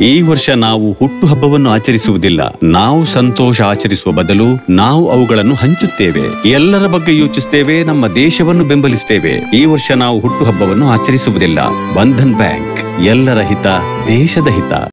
ಈ ವರ್ಷ ನಾವು ಹುಟ್ಟುಹಬ್ಬವನ್ನು ಆಚರಿಸುವುದಿಲ್ಲ. ನಾವು ಸಂತೋಷ ಆಚರಿಸುವ ಬದಲು ನಾವು ಅವುಗಳನ್ನು ಹಂಚುತ್ತೇವೆ. ಎಲ್ಲರ ಬಗ್ಗೆ ಯೋಚಿಸುತ್ತೇವೆ ನಮ್ಮ ದೇಶವನ್ನು ಬೆಂಬಲಿಸುತ್ತೇವೆ ಈ ವರ್ಷ ನಾವು ಹುಟ್ಟುಹಬ್ಬವನ್ನು ಆಚರಿಸುವುದಿಲ್ಲ. ಬಂಧನ್ ಬ್ಯಾಂಕ್, ಎಲ್ಲರ ಹಿತ, ದೇಶದ ಹಿತ.